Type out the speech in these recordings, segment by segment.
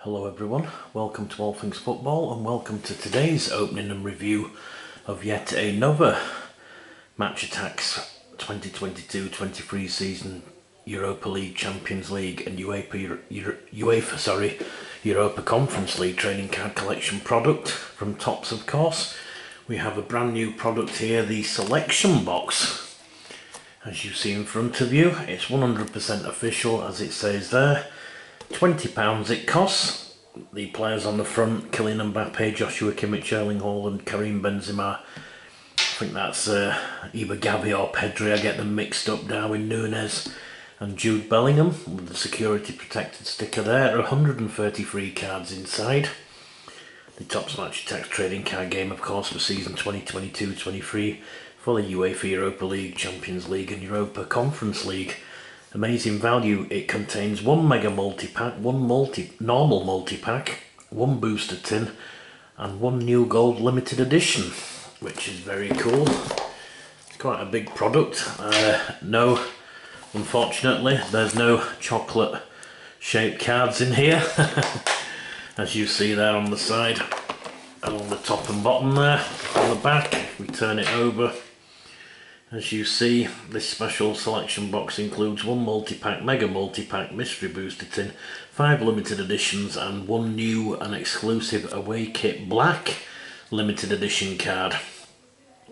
Hello everyone, welcome to All Things Football and welcome to today's opening and review of yet another Match Attax 2022-23 season Europa League, Champions League and UEFA, UEFA sorry, Europa Conference League trading card collection product from Topps of course. We have a brand new product here, the selection box. As you see in front of you, it's 100% official as it says there. £20 it costs. The players on the front, Kylian Mbappe, Joshua Kimmich, Erling Haaland, Karim Benzema. I think that's uh, either or Pedri, I get them mixed up, Darwin Nunez and Jude Bellingham with the security protected sticker there. 133 cards inside. The Topps Match Attax trading card game of course for season 2022-23 for the UEFA Europa League, Champions League and Europa Conference League. Amazing value, it contains one mega multi-pack, one multi normal multi-pack, one booster tin and one new gold limited edition, which is very cool. It's quite a big product. Uh, no, unfortunately, there's no chocolate shaped cards in here. As you see there on the side, along the top and bottom there, on the back, we turn it over, as you see, this special selection box includes one multi-pack, mega multi-pack, mystery booster tin, five limited editions and one new and exclusive away kit black limited edition card.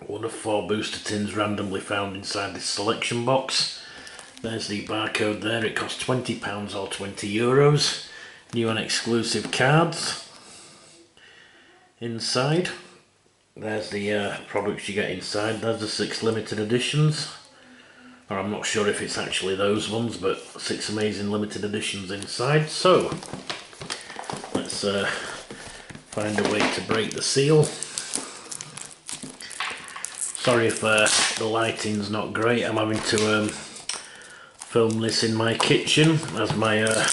One of four booster tins randomly found inside this selection box. There's the barcode there, it costs £20 or 20 euros. New and exclusive cards inside. There's the uh, products you get inside. There's the six limited editions. Or I'm not sure if it's actually those ones, but six amazing limited editions inside. So, let's uh, find a way to break the seal. Sorry if uh, the lighting's not great. I'm having to um, film this in my kitchen as my uh,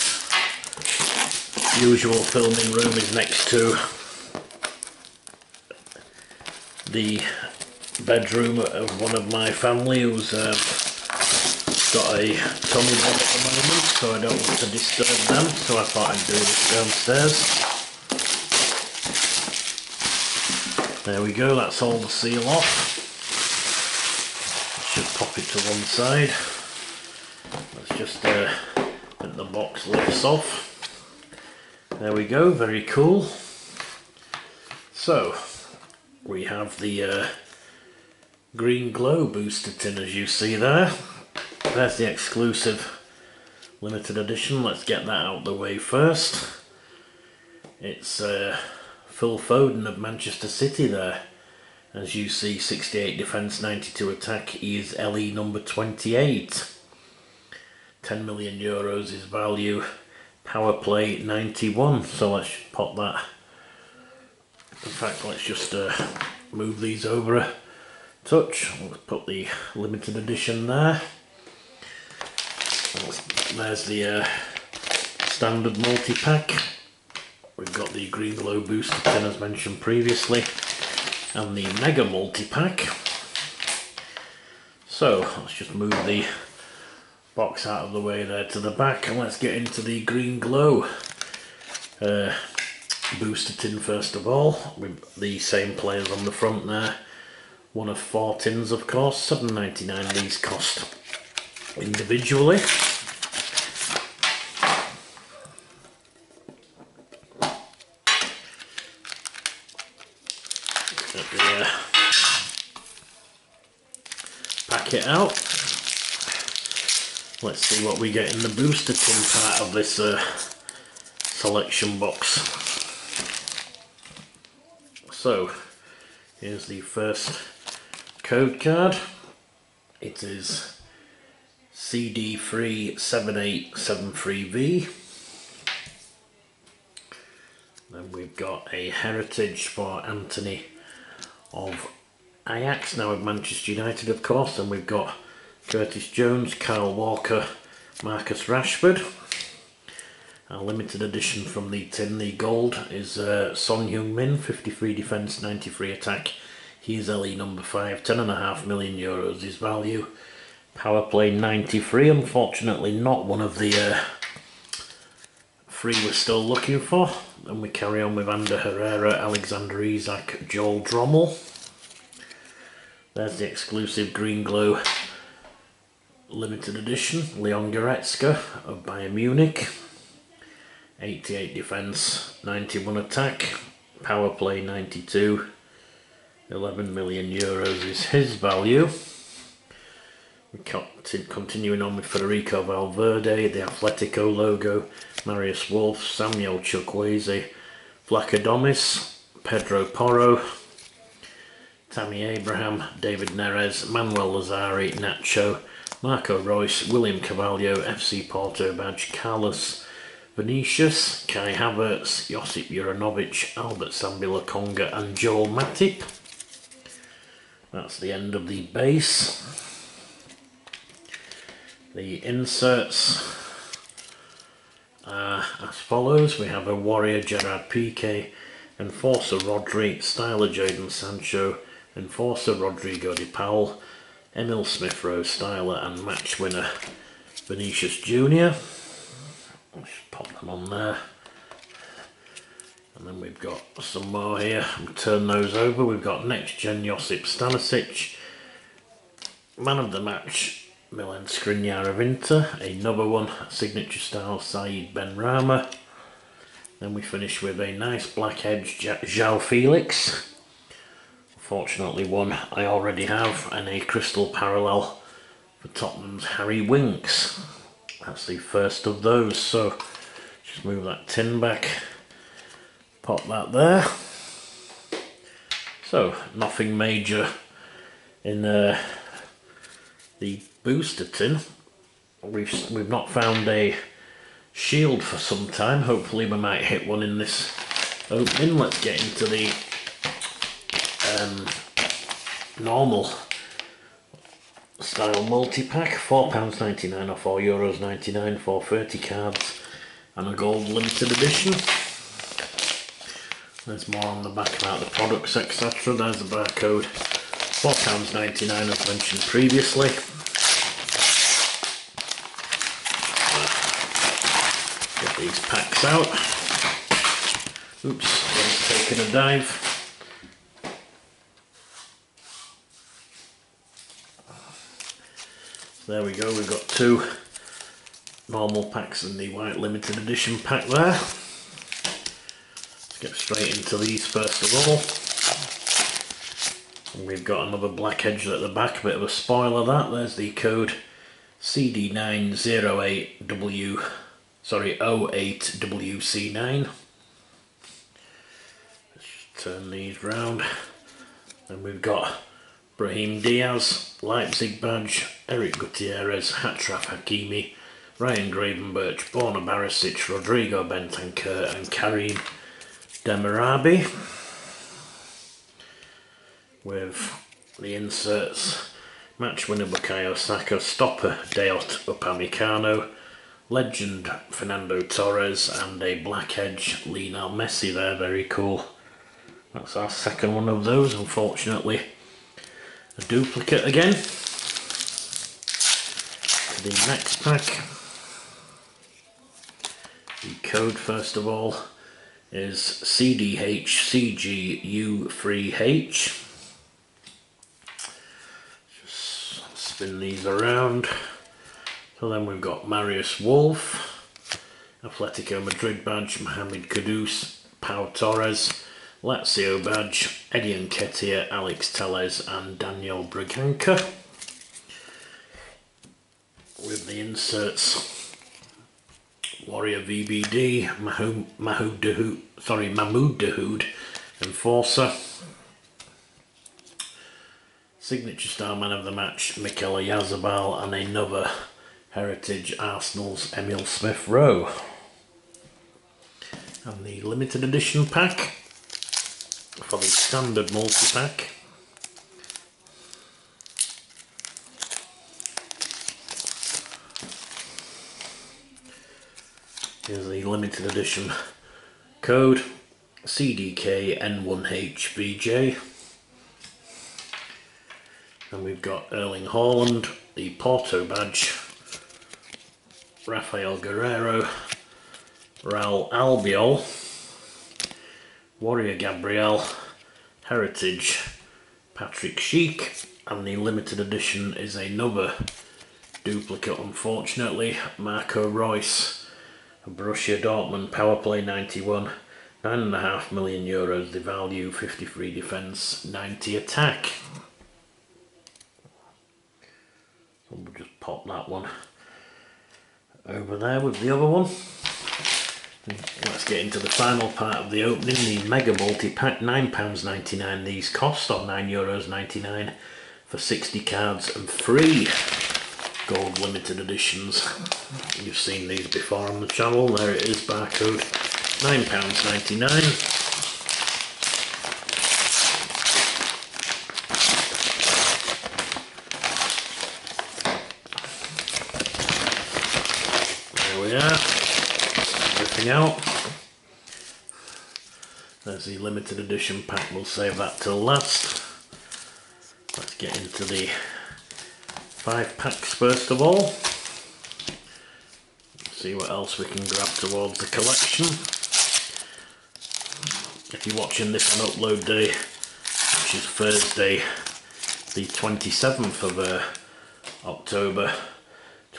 usual filming room is next to the bedroom of one of my family who's uh, got a tummy bed at the moment so I don't want to disturb them so I thought I'd do this downstairs. There we go, that's all the seal off. Should pop it to one side. Let's just uh, the box lifts off. There we go, very cool. So, we have the uh, green glow booster tin as you see there. There's the exclusive limited edition. Let's get that out the way first. It's uh, Phil Foden of Manchester City there. As you see, 68 defence, 92 attack. He is LE number 28. 10 million euros is value. Power play 91. So let's pop that fact let's just uh, move these over a touch. Let's put the limited edition there. There's the uh, standard multi-pack. We've got the green glow booster tin as mentioned previously and the mega multi-pack. So let's just move the box out of the way there to the back and let's get into the green glow. Uh, booster tin first of all with the same players on the front there. One of four tins of course 7.99 these cost individually. The, uh, pack it out. Let's see what we get in the booster tin part of this uh, selection box so, here's the first code card. It is CD37873V. Then we've got a heritage for Antony of Ajax, now of Manchester United of course, and we've got Curtis Jones, Kyle Walker, Marcus Rashford. A limited edition from the tin, the gold, is uh, Son Heung-min, 53 defence, 93 attack. He's LE number 5, 10.5 million euros his value. Power play 93, unfortunately not one of the uh, three we're still looking for. And we carry on with Ander Herrera, Alexander Isak, Joel Drommel. There's the exclusive Green Glow limited edition, Leon Goretzka of Bayern Munich. 88 defence, 91 attack, power play 92, 11 million euros is his value. Continuing on with Federico Valverde, the Atletico logo, Marius Wolf, Samuel Chukwueze, Vlachodimos, Pedro Porro, Tammy Abraham, David Neres, Manuel Lazzari, Nacho, Marco Reus, William Carvalho, FC Porto badge, Carlos Vinicius, Kai Havertz, Josip Juranovic, Albert Sambi Lokonga and Joel Matip. That's the end of the base. The inserts are as follows. We have a Warrior Gerard Piqué, Enforcer Rodri, Styler Jadon Sancho, Enforcer Rodrigo de Paul, Emil Smith Rowe Styler and match winner Vinicius Jr. Let's pop them on there. And then we've got some more here. We'll turn those over. We've got next gen Josip Stanisic, man of the match Milan Skriniar of Inter, another one, signature style Said Benrahma. Then we finish with a nice black edge João Felix. Fortunately one I already have and a crystal parallel for Tottenham's Harry Winks. That's the first of those, so just move that tin back, pop that there. So nothing major in uh, the booster tin. We've, we've not found a shield for some time. Hopefully we might hit one in this opening. Let's get into the um, normal style multi-pack. £4.99 or €4.99 for 30 cards and a gold limited edition. There's more on the back about the products etc. There's the barcode. £4.99 as mentioned previously. Get these packs out. Oops, taking a dive. There we go, we've got two normal packs and the white limited edition pack there. Let's get straight into these first of all. And we've got another black edge at the back, a bit of a spoiler that. There's the code CD908W sorry 08WC9 let's turn these round and we've got Brahim Diaz, Leipzig badge, Eric Gutierrez, Achraf Hakimi, Ryan Gravenberch, Borna Barisic, Rodrigo Bentancur and Kerem Demirbay with the inserts match winner Bukayo Saka, stopper Dayot Upamecano, legend Fernando Torres and a black edge Lionel Messi there, very cool. That's our second one of those, unfortunately. A duplicate again. The next pack. The code first of all is CDHCGU3H. Just spin these around. So then we've got Marius Wolf, Atletico Madrid badge, Mohamed Kudus, Pau Torres, Lazio badge, Eddie Nketiah, Alex Telles and Daniel Braganca. With the inserts, Warrior VBD, Mahmoud, Mahmoud Dahoud, sorry, Mahmoud Dahoud, Enforcer, Signature Star Man of the Match, Mikel Oyarzabal and another Heritage Arsenal's Emil Smith Rowe. And the limited edition pack for the standard multi-pack. Here's the limited edition code CDK N1HVJ. And we've got Erling Haaland, the Porto badge Rafael Guerreiro, Raul Albiol, Warrior Gabriel, Heritage, Patrick Schick, and the limited edition is another duplicate unfortunately, Marco Reus, Borussia Dortmund Power Play 91, 9.5 million euros the value, 53 defence, 90 attack. So we'll just pop that one over there with the other one. Let's get into the final part of the opening, the Mega Multi-Pack, £9.99 these cost, or €9.99 for 60 cards and three gold limited editions. You've seen these before on the channel, there it is, barcode, £9.99. There we are everything out. There's the limited edition pack, we'll save that till last. Let's get into the five packs first of all. See what else we can grab towards the collection. If you're watching this on upload day, which is Thursday, the 27th of uh, October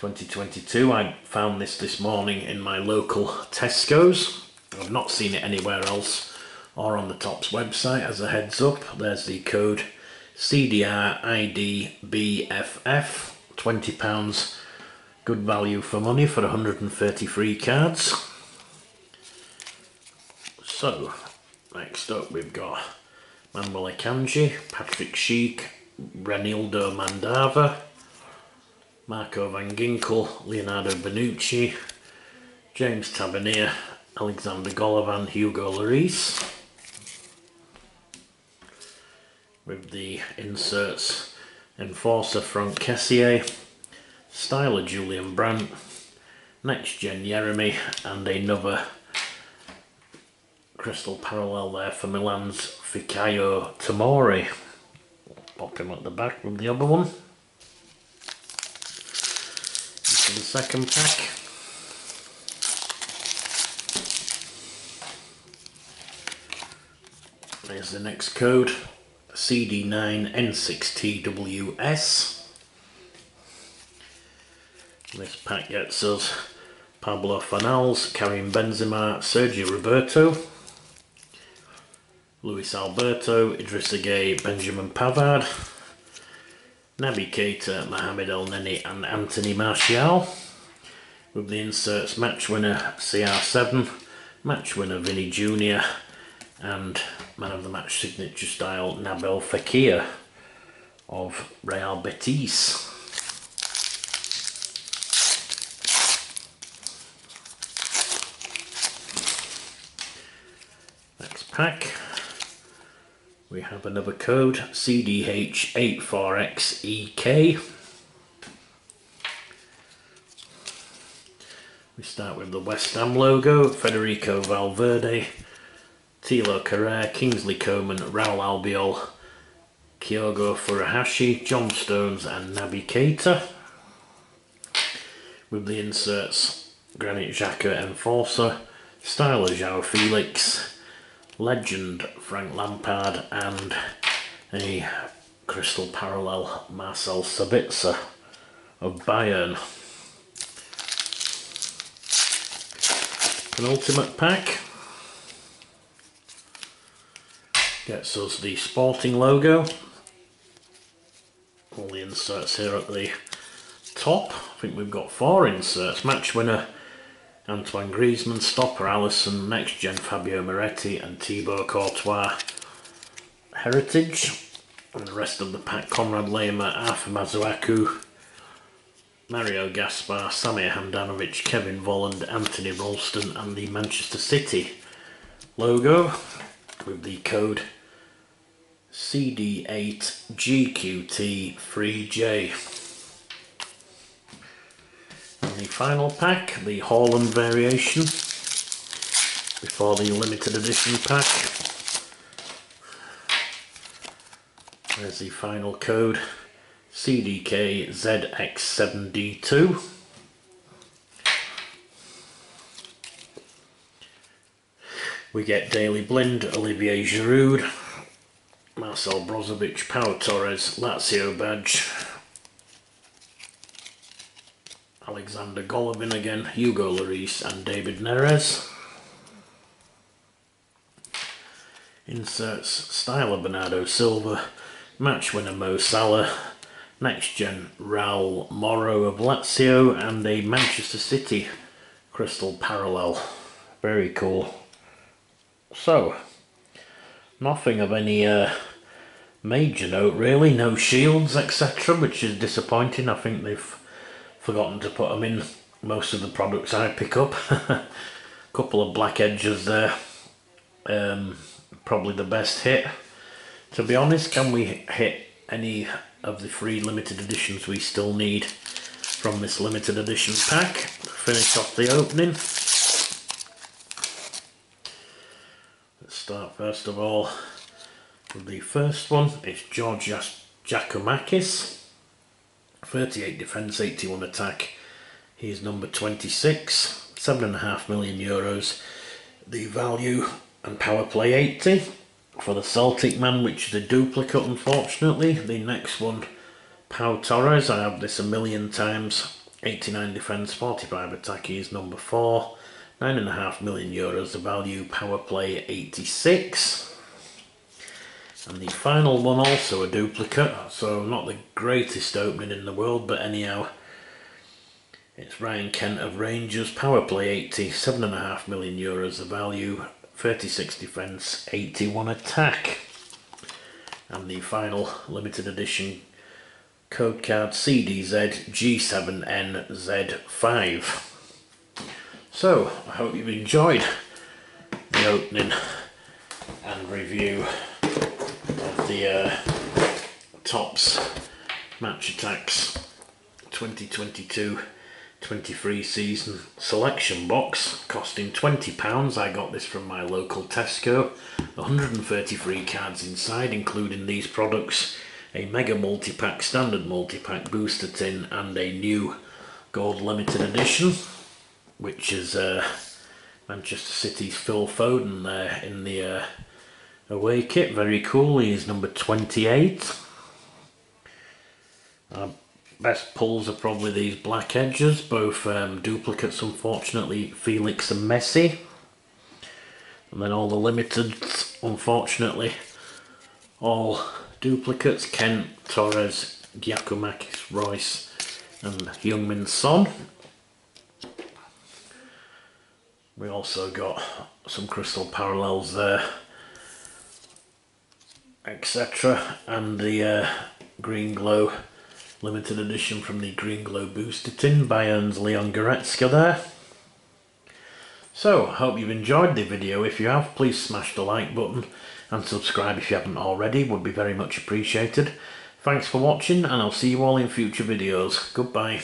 2022. I found this this morning in my local Tesco's. I've not seen it anywhere else or on the Topps website as a heads up. There's the code CDRIDBFF, £20 good value for money for 133 cards. So, next up we've got Manuel Akanji, Patrick Schick, Reinildo Mandava, Marco van Ginkel, Leonardo Bonucci, James Tavernier, Alexander Golovin, Hugo Lloris. With the inserts Enforcer Franck Kessié, Styler Julian Brandt, Next Gen Jeremy, and another crystal parallel there for Milan's Fikayo Tomori. Pop him at the back with the other one. The second pack. There's the next code, CD9N6TWS. This pack gets us Pablo Fornals, Karim Benzema, Sergi Roberto, Luis Alberto, Idrissa Gueye, Benjamin Pavard, Naby Keita, Mohamed El Neni and Anthony Martial. With the inserts match winner CR7, match winner Vinny Jr. and man of the match signature style Nabil Fekir of Real Betis. Next pack we have another code CDH84XEK. We start with the West Ham logo, Federico Valverde, Thilo Kehrer, Kingsley Coman, Raul Albiol, Kyogo Furuhashi, John Stones and Naby Keita. With the inserts Granit Xhaka Enforcer, Styler João Felix, legend Frank Lampard and a crystal parallel Marcel Sabitzer of Bayern. An ultimate pack gets us the sporting logo. All the inserts here at the top. I think we've got four inserts. Match winner Antoine Griezmann, stopper Alisson, next gen Fabio Moretti and Thibaut Courtois. Heritage, and the rest of the pack Konrad Laimer, Arthur Masuaku, Mario Gaspar, Samir Handanovic, Kevin Volland, Anthony Ralston and the Manchester City logo with the code CD8GQT3J the final pack, the Holland variation, before the limited edition pack. There's the final code, CDK ZX7D2. We get Daley Blind, Olivier Giroud, Marcel Brozovic, Pau Torres, Lazio badge, Alexander Golovin again, Hugo Lloris and David Neres. Inserts Styler Bernardo Silva, match winner Mo Salah, next gen Raul Moro of Lazio and a Manchester City crystal parallel. Very cool. So, nothing of any uh, major note really, no shields etc which is disappointing. I think they've forgotten to put them in most of the products I pick up. A couple of black edges there, um, probably the best hit. To be honest, can we hit any of the free limited editions we still need from this limited edition pack? Finish off the opening. Let's start first of all with the first one. It's George Giakoumakis. 38 defence, 81 attack. He is number 26, 7.5 million euros. The value and power play 80 for the Celtic man, which is a duplicate unfortunately. The next one, Pau Torres, I have this a million times. 89 defence, 45 attack, he is number 4. 9.5 million euros, the value power play 86. And the final one also a duplicate, so not the greatest opening in the world, but anyhow, it's Ryan Kent of Rangers, power play 80, 7.5 million euros the value, 36 defence, 81 attack. And the final limited edition code card CDZ G7NZ5. So, I hope you've enjoyed the opening and review the uh, Topps Match Attax 2022-23 season selection box costing £20. I got this from my local Tesco. 133 cards inside including these products, a Mega Multi-Pack, Standard Multi-Pack, Booster Tin and a new Gold Limited Edition which is uh, Manchester City's Phil Foden there in the uh, away kit, very cool. He's number 28. Our best pulls are probably these black edges, both um, duplicates unfortunately, Felix and Messi. And then all the limiteds, unfortunately, all duplicates, Kent, Torres, Giakoumakis, Reus and Heung-Min Son. We also got some crystal parallels there etc. And the uh, Green Glow limited edition from the Green Glow Booster Tin Bayern's Leon Goretzka there. So, I hope you've enjoyed the video. If you have, please smash the like button and subscribe if you haven't already, would be very much appreciated. Thanks for watching and I'll see you all in future videos. Goodbye.